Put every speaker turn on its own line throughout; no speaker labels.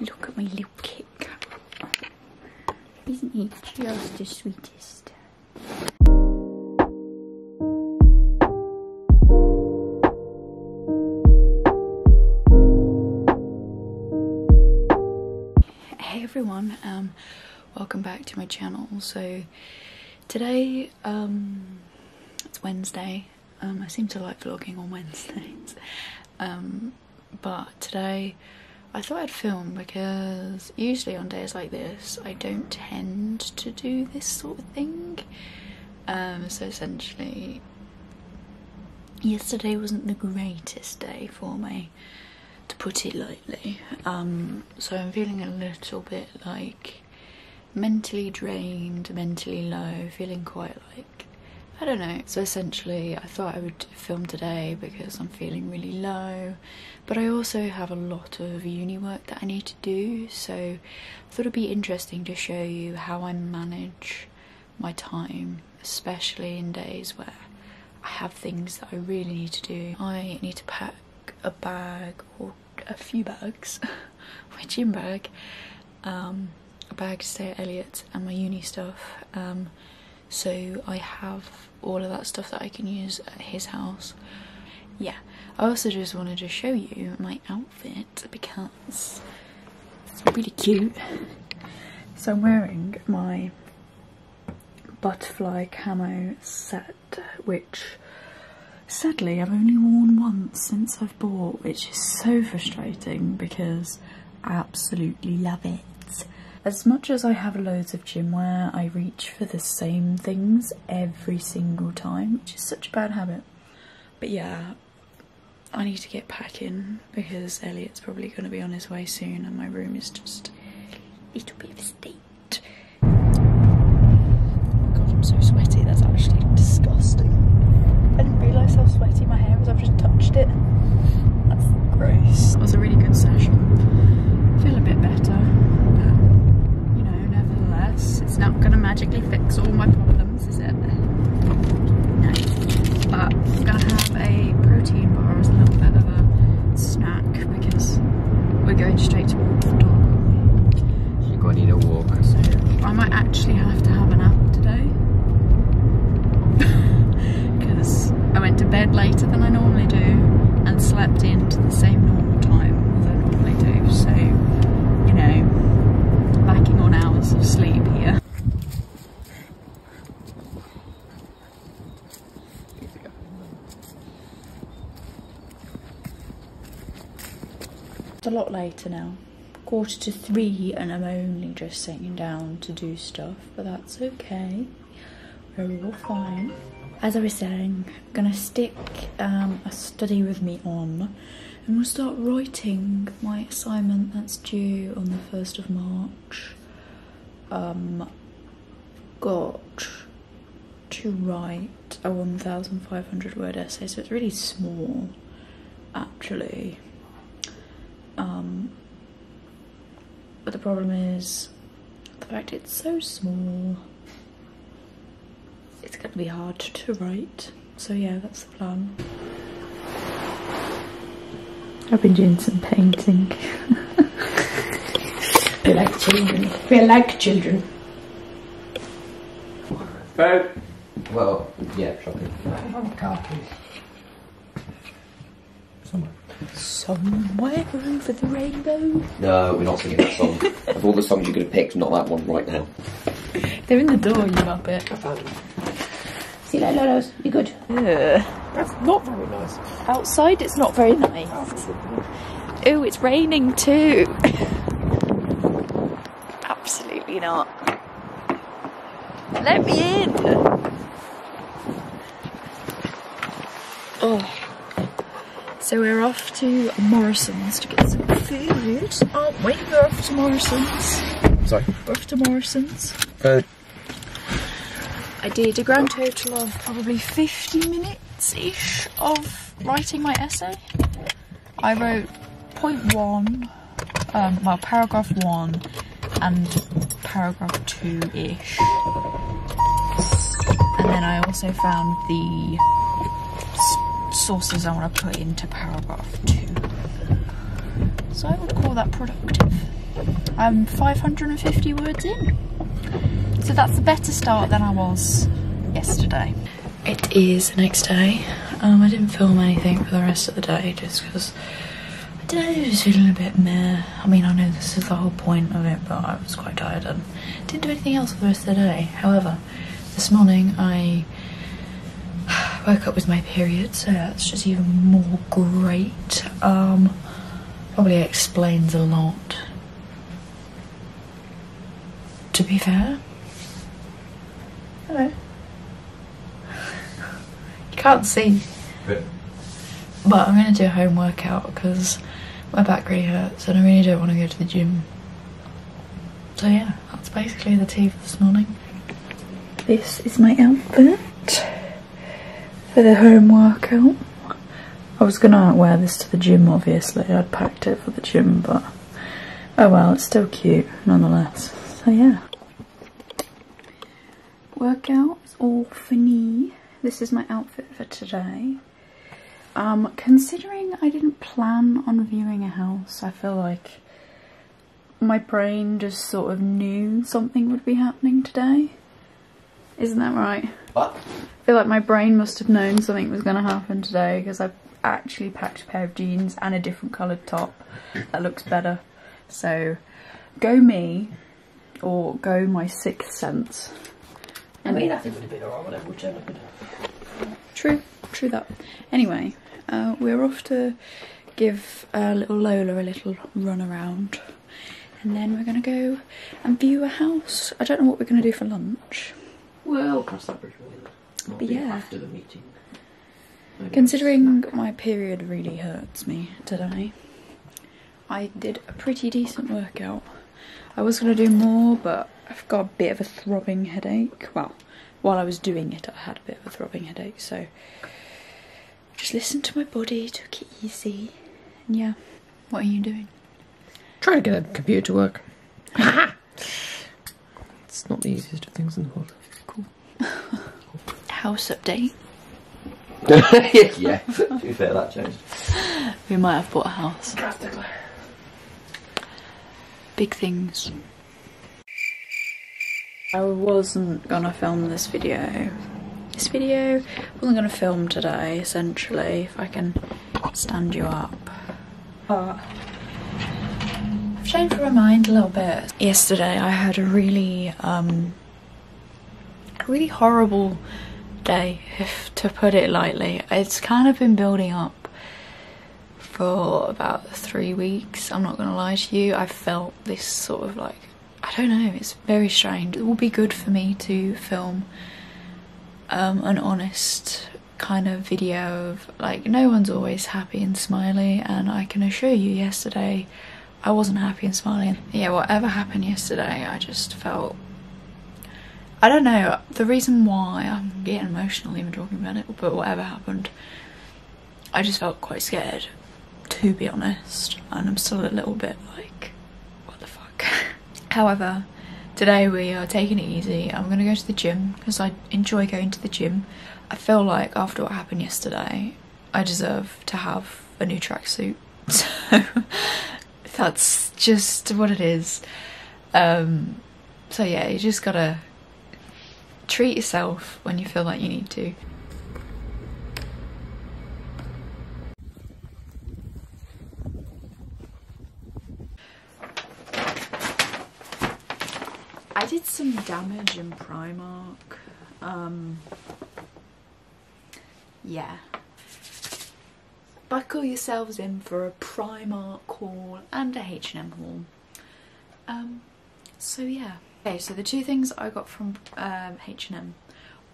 look at my little Kit Kat. Isn't he just the sweetest? Hey everyone, um, welcome back to my channel. So today, um, it's Wednesday. Um, I seem to like vlogging on Wednesdays. Um, but today I thought I'd film because usually on days like this I don't tend to do this sort of thing. Um, so essentially, yesterday wasn't the greatest day for me, to put it lightly. Um, so I'm feeling a little bit like mentally drained, mentally low, feeling quite like I don't know. So essentially, I thought I would film today because I'm feeling really low, but I also have a lot of uni work that I need to do. So I thought it'd be interesting to show you how I manage my time, especially in days where I have things that I really need to do. I need to pack a bag or a few bags, my gym bag, um, a bag to stay at Elliot's, and my uni stuff. Um, so I have all of that stuff that I can use at his house. Yeah, I also just wanted to show you my outfit because it's really cute. So I'm wearing my butterfly camo set, which sadly I've only worn once since I've bought, which is so frustrating because I absolutely love it. As much as I have loads of gym wear, I reach for the same things every single time, which is such a bad habit. But yeah, I need to get packing because Elliot's probably going to be on his way soon and my room is just a little bit of a state. Oh god, I'm so sweaty, that's actually disgusting. I didn't realise how sweaty my hair was, I've just touched it. That's gross. It was a really good session. I feel a bit better, but you know, nevertheless, it's not going to magically fix all my problems, is it? No. But I'm going to have a protein bar as a little bit of a snack because we're going straight to walk the dog.
You're going to need a walk.
So I might actually have to have a nap today. Because I went to bed later than I normally do and slept into the same normal time as I normally do. So, you know, lacking on hours of sleep here. It's a lot later now. Quarter to three, and I'm only just sitting down to do stuff, but that's okay. We're all fine. As I was saying, I'm gonna stick um, a study with me on, and we'll start writing my assignment that's due on the 1st of March. Um, got to write a 1,500 word essay, so it's really small, actually. Um, but the problem is the fact it's so small. It's going to be hard to write. So yeah, that's the plan. I've been doing some painting.
We're like children. We're like children.
Vote. Well, yeah, shocking.
On the carpet. Somewhere.
Somewhere over the rainbow.
No, we're not singing that song. of all the songs you could have picked, not that one right now.
They're in the door, you muppet. I found them.
See you later, Lolos. Be good.
Ugh.
That's not very nice.
Outside, it's not very nice. Ooh, it's raining too. Absolutely not. Let me in. Oh. So we're off to Morrison's to get some food, aren't we? We're off to Morrison's.
Sorry.
We're off to Morrison's.
Vote.
I did a grand total of probably 50 minutes ish of writing my essay. I wrote point one, um, well, paragraph one and paragraph two ish. And then I also found the sources I want to put into paragraph two. So I would call that productive. I'm 550 words in. So that's a better start than I was yesterday. It is the next day. Um, I didn't film anything for the rest of the day just because I don't know, I was feeling a bit meh. I mean, I know this is the whole point of it, but I was quite tired and didn't do anything else for the rest of the day. However, this morning I woke up with my period, so that's just even more great. Um, probably explains a lot. To be fair. Hello. You can't see. But I'm going to do a home workout because my back really hurts and I really don't want to go to the gym. So yeah, that's basically the tea for this morning. This is my outfit for the home workout. I was gonna wear this to the gym obviously, I'd packed it for the gym but oh well, it's still cute nonetheless. So yeah. Workout is all for me. This is my outfit for today. Um, considering I didn't plan on viewing a house, I feel like my brain just sort of knew something would be happening today. Isn't that right?
What?
I feel like my brain must have known something was going to happen today because I've actually packed a pair of jeans and a different coloured top that looks better. So, go me or go my sixth sense.
I mean, I think it would have been alright, whatever, whichever.
True, true that. Anyway, uh, we're off to give uh, little Lola a little run around. And then we're going to go and view a house. I don't know what we're going to do for lunch.
Well, cross that bridge when we Might
But yeah.
After the meeting. Maybe
Considering my period really hurts me today, I did a pretty decent workout. I was going to do more, but I've got a bit of a throbbing headache. Well, while I was doing it, I had a bit of a throbbing headache, so just listen to my body, took it easy. And yeah, what are you doing?
Trying to get a computer to work. it's not the easiest of things in the world.
House update.
yeah, to be fair, that changed.
We might have bought a house. Big things. I wasn't gonna film this video. This video wasn't gonna film today, essentially, if I can stand you up. But I've changed my mind a little bit. Yesterday I had a really um a really horrible day, if to put it lightly. It's kind of been building up for about three weeks. I'm not gonna lie to you. I felt this sort of like I don't know. It's very strange. It will be good for me to film um, an honest kind of video of like no one's always happy and smiley, and I can assure you, yesterday I wasn't happy and smiling. Yeah, whatever happened yesterday, I just felt. I don't know. The reason why I'm getting emotional even talking about it, but whatever happened, I just felt quite scared, to be honest, and I'm still a little bit like, what the fuck. However, today we are taking it easy. I'm gonna go to the gym because I enjoy going to the gym. I feel like after what happened yesterday, I deserve to have a new tracksuit. So that's just what it is. Um, so yeah, you just gotta treat yourself when you feel like you need to. I did some damage in Primark. Um, yeah. Buckle yourselves in for a Primark haul and a H&M haul. Um, so yeah. Okay, so the two things I got from um, H&M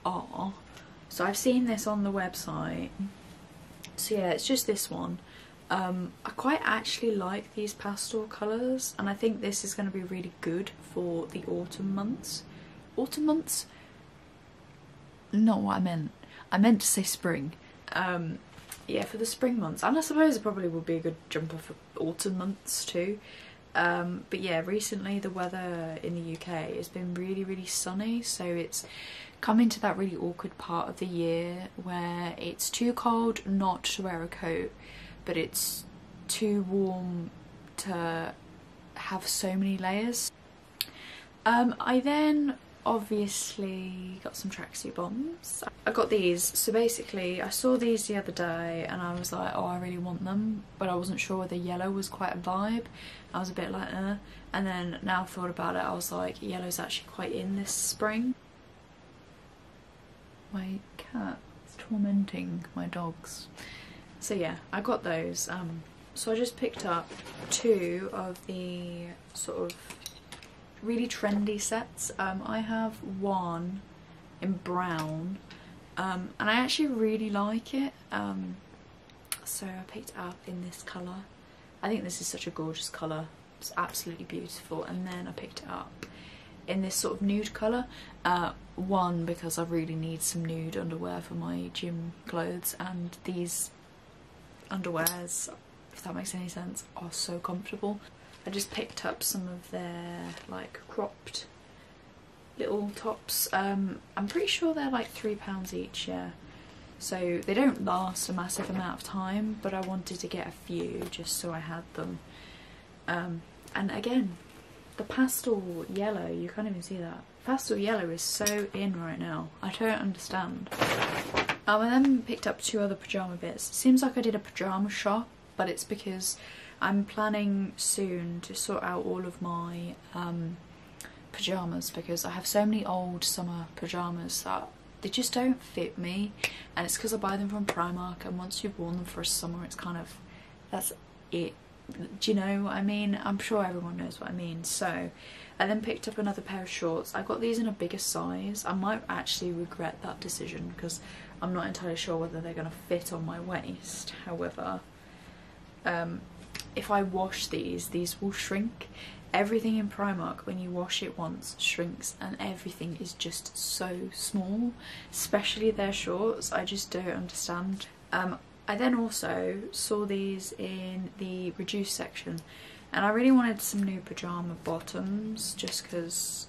are, so I've seen this on the website. So yeah, it's just this one. Um, I quite actually like these pastel colours and I think this is going to be really good for the autumn months. Autumn months? Not what I meant. I meant to say spring. Um, yeah, for the spring months. And I suppose it probably would be a good jumper for autumn months too. Um, but yeah, recently the weather in the UK has been really, really sunny, so it's come into that really awkward part of the year where it's too cold not to wear a coat, but it's too warm to have so many layers. Um, I then obviously got some tracksuit bombs. I got these, so basically I saw these the other day and I was like, oh I really want them, but I wasn't sure whether yellow was quite a vibe. I was a bit like, uh, and then now I've thought about it, I was like, yellow's actually quite in this spring. My cat is tormenting my dogs. So yeah, I got those. Um, so I just picked up two of the sort of really trendy sets. Um, I have one in brown um, and I actually really like it. Um, so I picked it up in this colour. I think this is such a gorgeous colour. It's absolutely beautiful. And then I picked it up in this sort of nude colour. Uh, one, because I really need some nude underwear for my gym clothes and these underwears, if that makes any sense, are so comfortable. I just picked up some of their like cropped little tops. Um, I'm pretty sure they're like £3 each, yeah. So they don't last a massive amount of time, but I wanted to get a few just so I had them. Um, and again, the pastel yellow, you can't even see that. Pastel yellow is so in right now. I don't understand. Um, I then picked up two other pyjama bits. It seems like I did a pyjama shop, but it's because I'm planning soon to sort out all of my um, pyjamas because I have so many old summer pyjamas that they just don't fit me. And it's because I buy them from Primark and once you've worn them for a summer it's kind of that's it. Do you know what I mean? I'm sure everyone knows what I mean. So I then picked up another pair of shorts. I got these in a bigger size. I might actually regret that decision because I'm not entirely sure whether they're going to fit on my waist. However um, if I wash these these will shrink everything in Primark when you wash it once shrinks and everything is just so small especially their shorts I just don't understand um, I then also saw these in the reduced section and I really wanted some new pyjama bottoms just because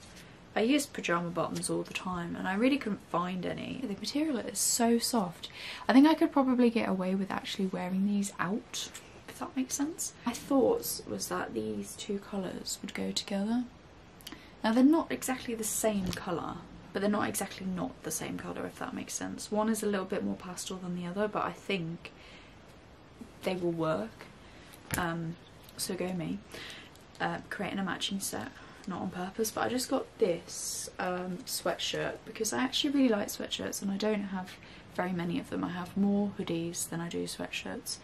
I use pyjama bottoms all the time and I really couldn't find any. The material is so soft. I think I could probably get away with actually wearing these out if that makes sense. My thoughts was that these two colours would go together. Now they're not exactly the same colour, but they're not exactly not the same colour if that makes sense. One is a little bit more pastel than the other, but I think they will work. Um, so go me. Uh, creating a matching set, not on purpose, but I just got this um, sweatshirt because I actually really like sweatshirts and I don't have very many of them. I have more hoodies than I do sweatshirts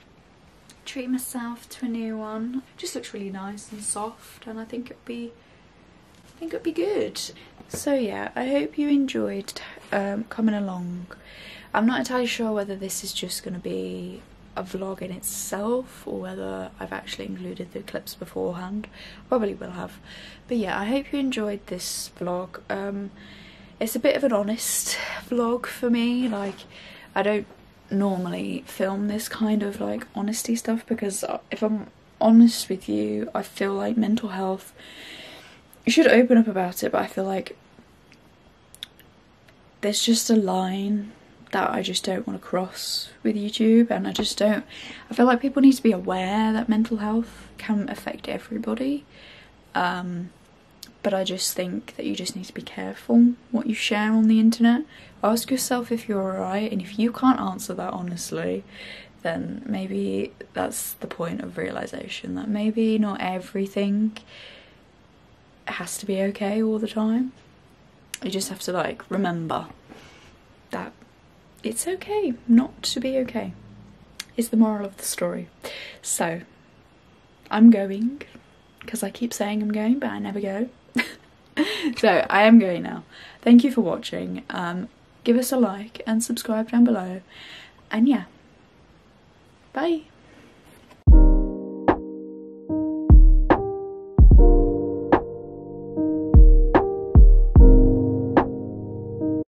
treat myself to a new one. It just looks really nice and soft and I think it'd be I think it'd be good. So yeah, I hope you enjoyed um, coming along. I'm not entirely sure whether this is just going to be a vlog in itself or whether I've actually included the clips beforehand. Probably will have. But yeah, I hope you enjoyed this vlog. Um, it's a bit of an honest vlog for me. Like, I don't normally film this kind of like honesty stuff because if I'm honest with you, I feel like mental health, you should open up about it, but I feel like there's just a line that I just don't want to cross with YouTube and I just don't I feel like people need to be aware that mental health can affect everybody. Um, but I just think that you just need to be careful what you share on the internet. Ask yourself if you're alright, and if you can't answer that honestly, then maybe that's the point of realization that maybe not everything has to be okay all the time. You just have to like remember that it's okay not to be okay, is the moral of the story. So, I'm going because I keep saying I'm going, but I never go. so I am going now. Thank you for watching. Um, give us a like and subscribe down below. And yeah, bye.